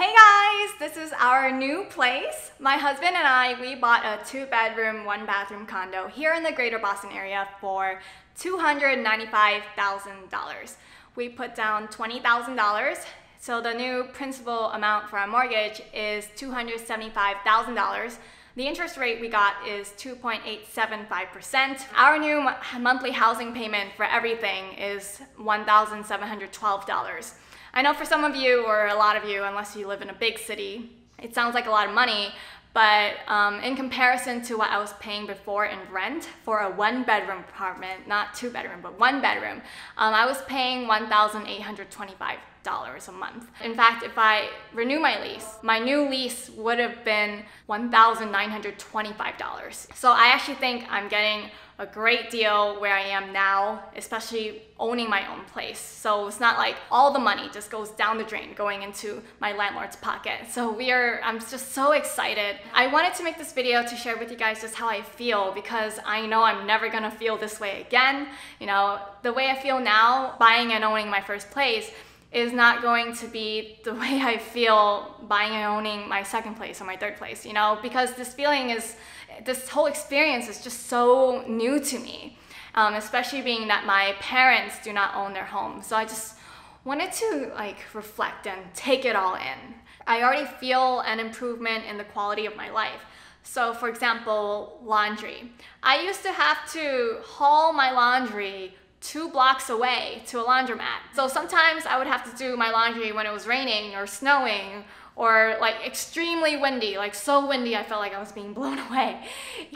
Hey guys, this is our new place. My husband and I, we bought a two bedroom, one bathroom condo here in the greater Boston area for $295,000. We put down $20,000. So the new principal amount for our mortgage is $275,000. The interest rate we got is 2.875%. Our new monthly housing payment for everything is $1,712. I know for some of you, or a lot of you, unless you live in a big city, it sounds like a lot of money, but um, in comparison to what I was paying before in rent for a one bedroom apartment, not two bedroom, but one bedroom, um, I was paying $1,825 a month. In fact, if I renew my lease, my new lease would have been $1,925. So I actually think I'm getting a great deal where I am now, especially owning my own place. So it's not like all the money just goes down the drain going into my landlord's pocket. So we are, I'm just so excited. I wanted to make this video to share with you guys just how I feel because I know I'm never gonna feel this way again. You know, the way I feel now, buying and owning my first place, is not going to be the way I feel buying and owning my second place or my third place, you know, because this feeling is, this whole experience is just so new to me, um, especially being that my parents do not own their home. So I just wanted to like reflect and take it all in. I already feel an improvement in the quality of my life. So for example, laundry. I used to have to haul my laundry two blocks away to a laundromat. So sometimes I would have to do my laundry when it was raining or snowing or like extremely windy, like so windy I felt like I was being blown away.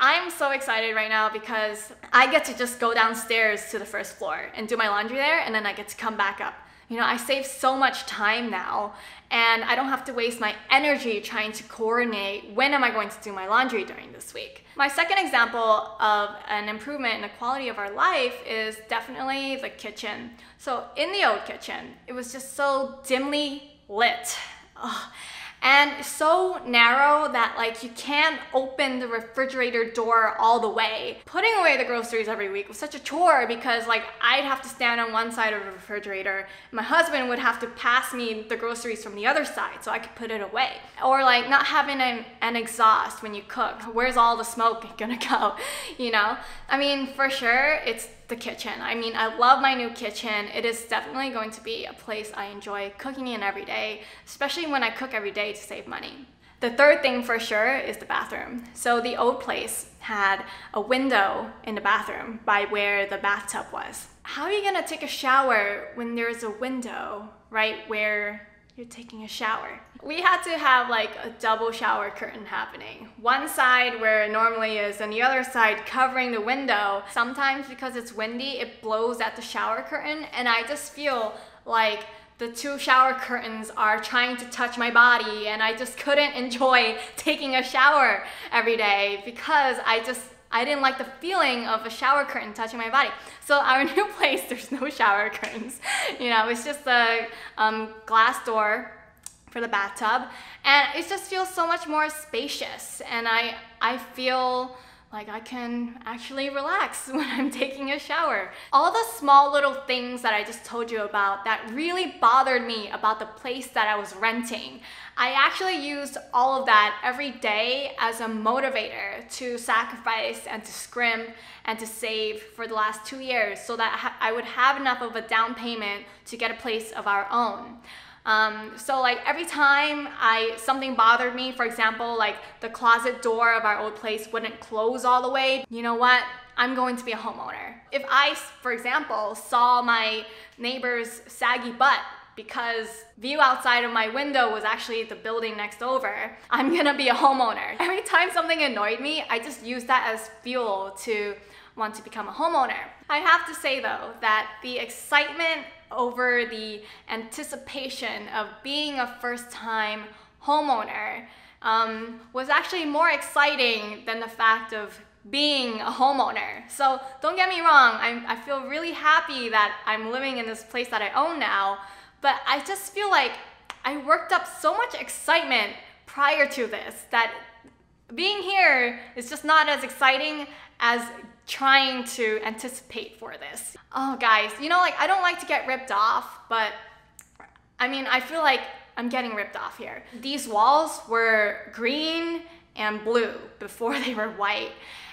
I'm so excited right now because I get to just go downstairs to the first floor and do my laundry there and then I get to come back up you know, I save so much time now and I don't have to waste my energy trying to coordinate when am I going to do my laundry during this week. My second example of an improvement in the quality of our life is definitely the kitchen. So in the old kitchen, it was just so dimly lit. Ugh and so narrow that like you can't open the refrigerator door all the way. Putting away the groceries every week was such a chore because like I'd have to stand on one side of the refrigerator. My husband would have to pass me the groceries from the other side so I could put it away. Or like not having an, an exhaust when you cook. Where's all the smoke gonna go? You know? I mean, for sure, it's the kitchen. I mean, I love my new kitchen. It is definitely going to be a place I enjoy cooking in every day, especially when I cook every day to save money. The third thing for sure is the bathroom. So the old place had a window in the bathroom by where the bathtub was. How are you gonna take a shower when there's a window right where you're taking a shower. We had to have like a double shower curtain happening. One side where it normally is and the other side covering the window. Sometimes because it's windy, it blows at the shower curtain and I just feel like the two shower curtains are trying to touch my body and I just couldn't enjoy taking a shower every day because I just I didn't like the feeling of a shower curtain touching my body. So our new place, there's no shower curtains. You know, it's just a um, glass door for the bathtub. And it just feels so much more spacious. And I, I feel like I can actually relax when I'm taking a shower. All the small little things that I just told you about that really bothered me about the place that I was renting. I actually used all of that every day as a motivator to sacrifice and to scrimp and to save for the last two years so that I would have enough of a down payment to get a place of our own. Um, so like every time I something bothered me, for example, like the closet door of our old place wouldn't close all the way, you know what? I'm going to be a homeowner. If I, for example, saw my neighbor's saggy butt because view outside of my window was actually the building next over, I'm gonna be a homeowner. Every time something annoyed me, I just used that as fuel to want to become a homeowner. I have to say though that the excitement over the anticipation of being a first time homeowner um, was actually more exciting than the fact of being a homeowner. So don't get me wrong, I'm, I feel really happy that I'm living in this place that I own now, but I just feel like I worked up so much excitement prior to this that being here is just not as exciting as trying to anticipate for this. Oh guys, you know like I don't like to get ripped off, but I mean I feel like I'm getting ripped off here. These walls were green and blue before they were white.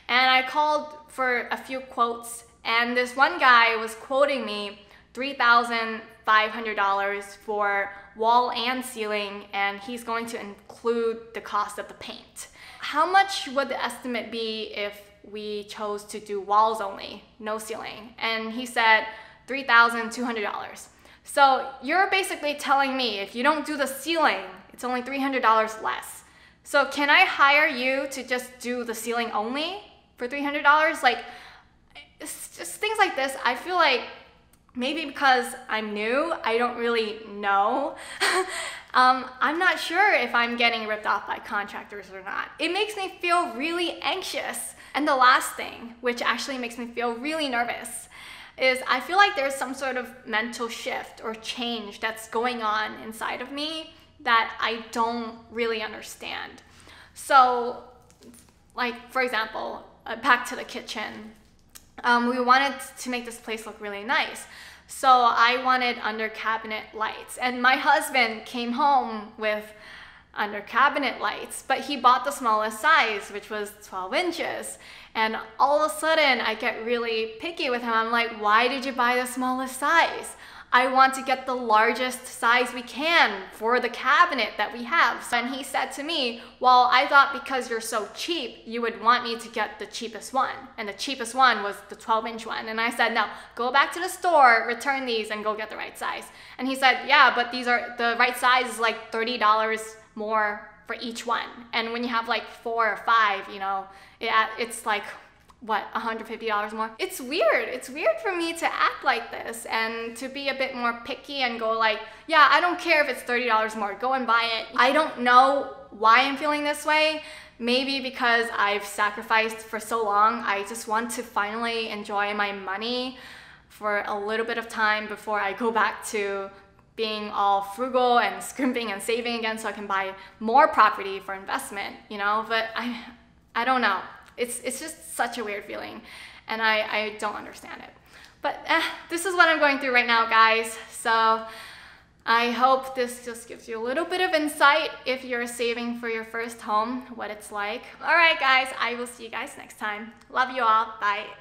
And I called for a few quotes and this one guy was quoting me $3,500 for wall and ceiling and he's going to include the cost of the paint. How much would the estimate be if we chose to do walls only, no ceiling? And he said $3,200. So you're basically telling me if you don't do the ceiling, it's only $300 less. So can I hire you to just do the ceiling only for $300? Like, it's just things like this. I feel like maybe because I'm new, I don't really know. um, I'm not sure if I'm getting ripped off by contractors or not. It makes me feel really anxious. And the last thing, which actually makes me feel really nervous, is I feel like there's some sort of mental shift or change that's going on inside of me that I don't really understand. So, like, for example, uh, back to the kitchen. Um, we wanted to make this place look really nice. So I wanted under cabinet lights. And my husband came home with under cabinet lights, but he bought the smallest size, which was 12 inches. And all of a sudden, I get really picky with him. I'm like, why did you buy the smallest size? I want to get the largest size we can for the cabinet that we have. And he said to me, well, I thought because you're so cheap, you would want me to get the cheapest one. And the cheapest one was the 12 inch one. And I said, no, go back to the store, return these and go get the right size. And he said, yeah, but these are, the right size is like $30 more for each one. And when you have like four or five, you know, it, it's like what $150 more? It's weird. It's weird for me to act like this and to be a bit more picky and go like yeah i don't care if it's $30 more. Go and buy it. I don't know why i'm feeling this way. Maybe because i've sacrificed for so long. I just want to finally enjoy my money for a little bit of time before i go back to being all frugal and scrimping and saving again so i can buy more property for investment you know but i i don't know it's, it's just such a weird feeling, and I, I don't understand it. But eh, this is what I'm going through right now, guys. So I hope this just gives you a little bit of insight if you're saving for your first home, what it's like. All right, guys, I will see you guys next time. Love you all. Bye.